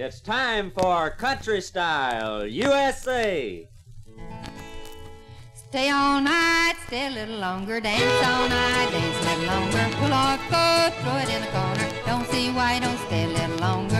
It's time for Country Style USA. Stay all night, stay a little longer, dance all night, dance a little longer. Pull off coat, throw it in the corner. Don't see why don't stay a little longer.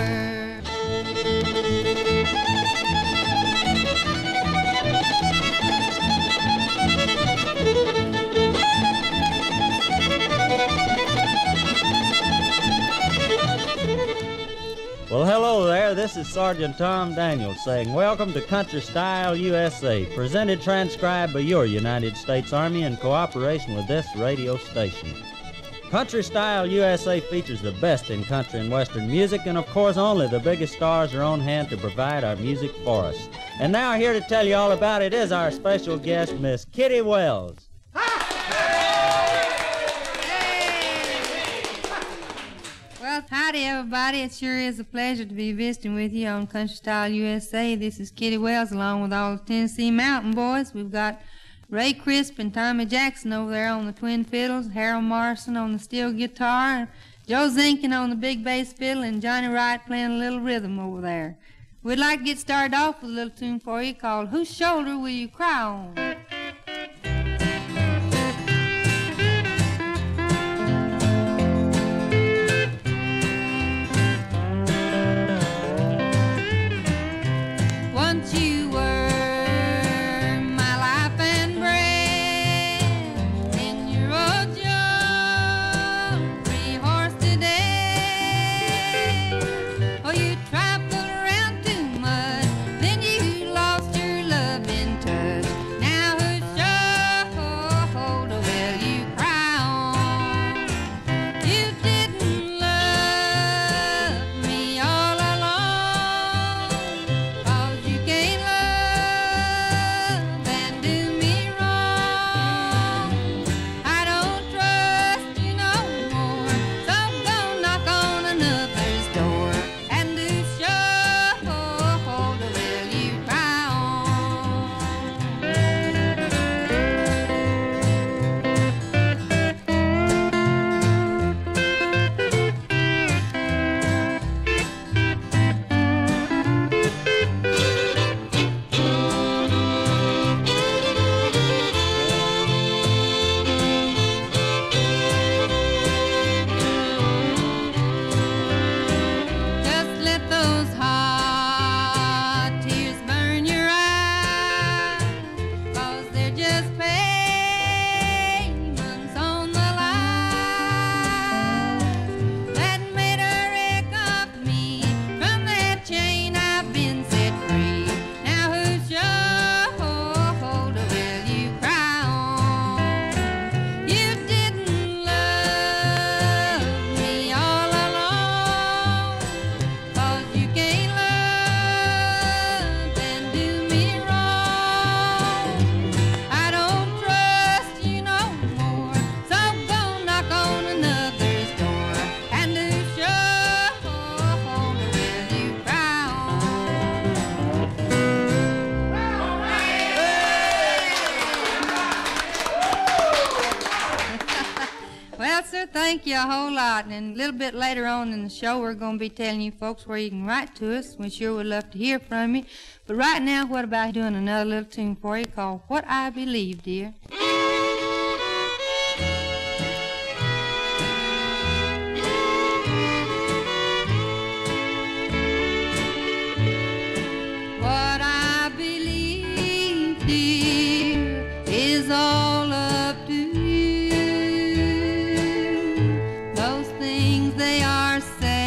Well, hello there. This is Sergeant Tom Daniels saying, Welcome to Country Style USA, presented, transcribed by your United States Army in cooperation with this radio station. Country Style USA features the best in country and western music, and of course, only the biggest stars are on hand to provide our music for us. And now, here to tell you all about it is our special guest, Miss Kitty Wells. Well, howdy, everybody. It sure is a pleasure to be visiting with you on Country Style USA. This is Kitty Wells along with all the Tennessee Mountain Boys. We've got Ray Crisp and Tommy Jackson over there on the twin fiddles, Harold Morrison on the steel guitar, Joe Zinkan on the big bass fiddle, and Johnny Wright playing a little rhythm over there. We'd like to get started off with a little tune for you called Whose Shoulder Will You Cry On? A whole lot. And a little bit later on in the show, we're going to be telling you folks where you can write to us. We sure would love to hear from you. But right now, what about doing another little tune for you called What I Believe, dear? Things they are saying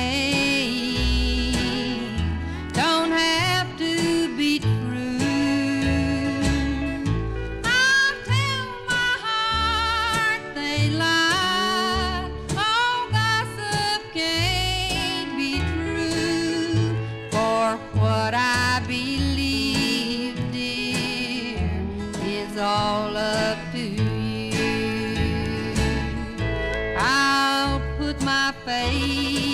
my face.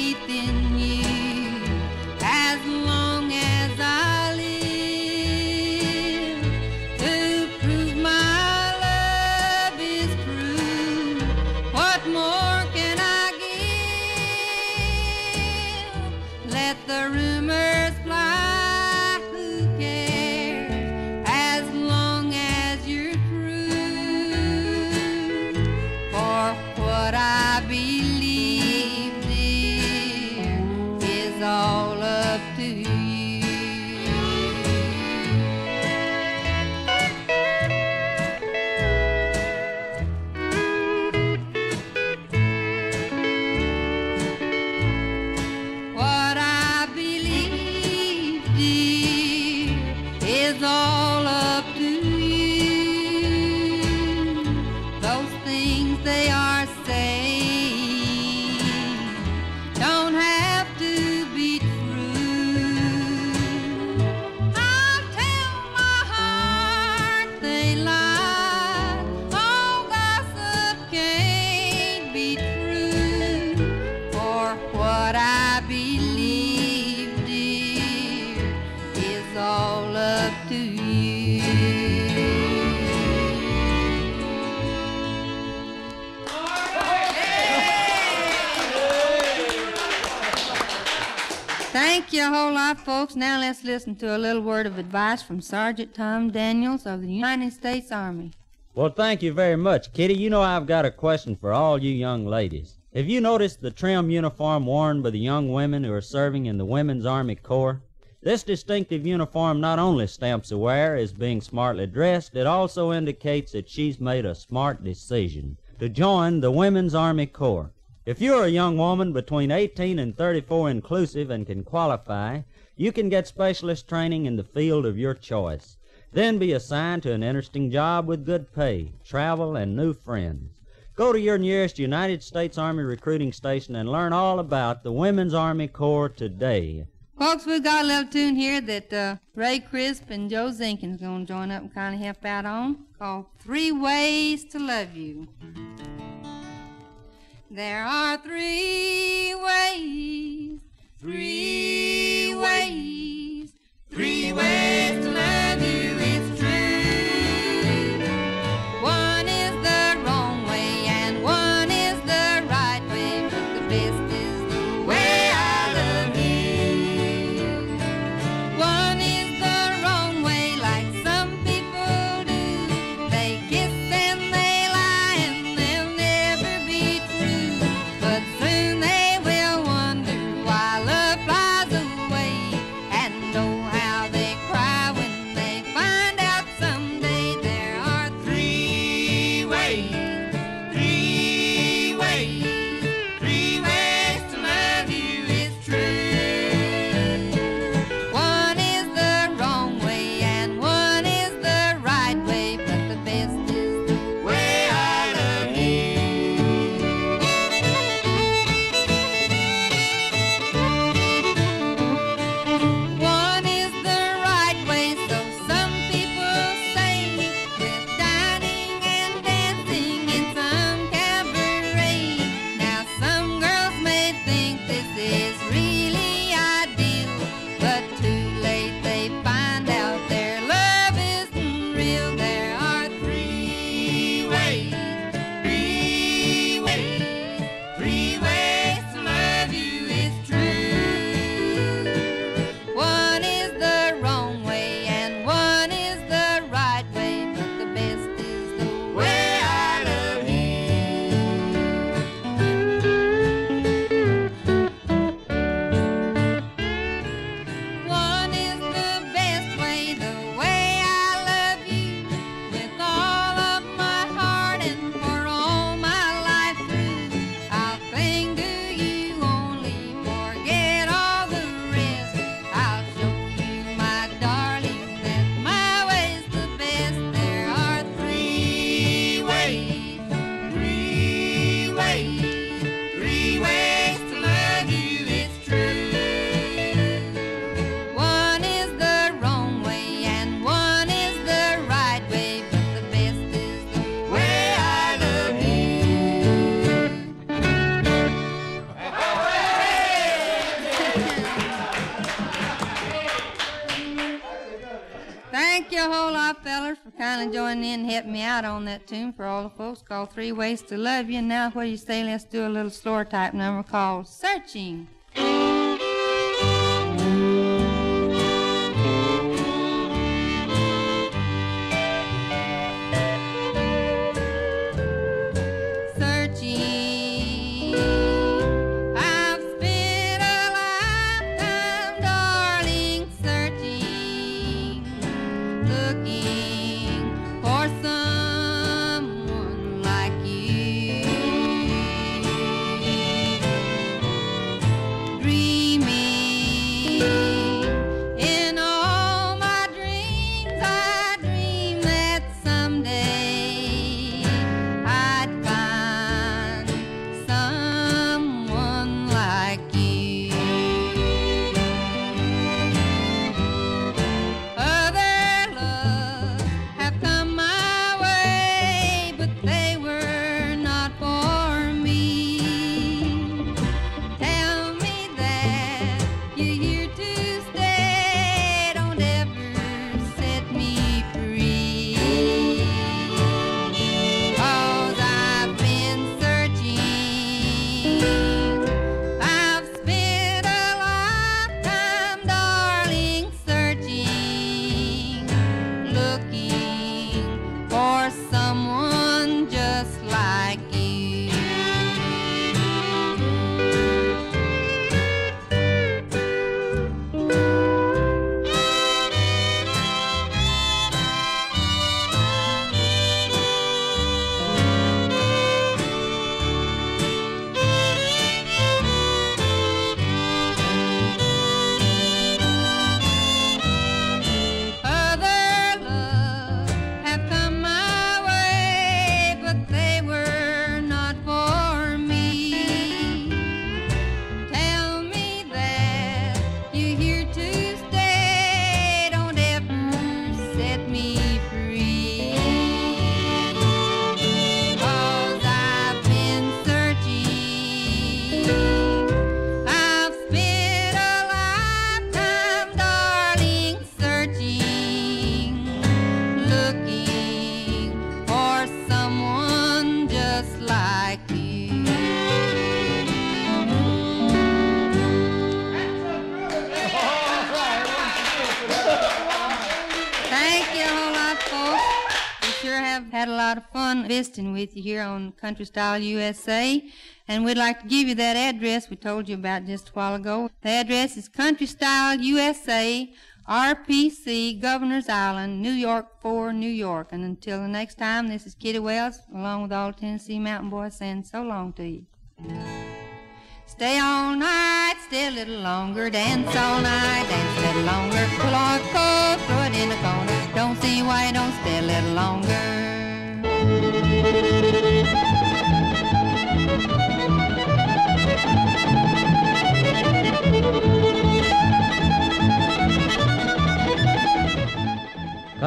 Thank you a whole lot, folks. Now let's listen to a little word of advice from Sergeant Tom Daniels of the United States Army. Well, thank you very much, Kitty. You know I've got a question for all you young ladies. Have you noticed the trim uniform worn by the young women who are serving in the Women's Army Corps? This distinctive uniform not only stamps a wearer as being smartly dressed, it also indicates that she's made a smart decision to join the Women's Army Corps. If you're a young woman between 18 and 34 inclusive and can qualify, you can get specialist training in the field of your choice. Then be assigned to an interesting job with good pay, travel, and new friends. Go to your nearest United States Army recruiting station and learn all about the Women's Army Corps today. Folks, we've got a little tune here that uh, Ray Crisp and Joe Zinkan's going to join up and kind of help out on called Three Ways to Love You. There are three ways, three Thank you a whole lot, fellers, for kind of joining in and helping me out on that tune for all the folks called Three Ways to Love You. Now, what do you say? Let's do a little slower type number called Searching. Lot of fun visiting with you here on Country Style USA. And we'd like to give you that address we told you about just a while ago. The address is Country Style USA, RPC, Governor's Island, New York 4, New York. And until the next time, this is Kitty Wells, along with all Tennessee Mountain Boys, saying so long to you. Stay all night, stay a little longer, dance all night, dance a little longer. Pull a coat, throw it in the corner. Don't see why you don't stay a little longer.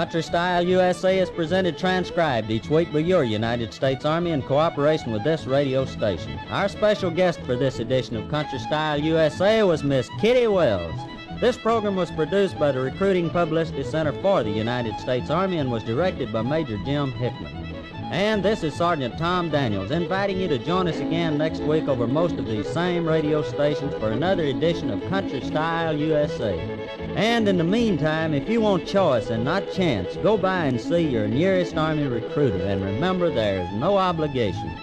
Country Style USA is presented transcribed each week by your United States Army in cooperation with this radio station. Our special guest for this edition of Country Style USA was Miss Kitty Wells. This program was produced by the Recruiting Publicity Center for the United States Army and was directed by Major Jim Hickman. And this is Sergeant Tom Daniels inviting you to join us again next week over most of these same radio stations for another edition of Country Style USA. And in the meantime, if you want choice and not chance, go by and see your nearest Army recruiter and remember there is no obligation.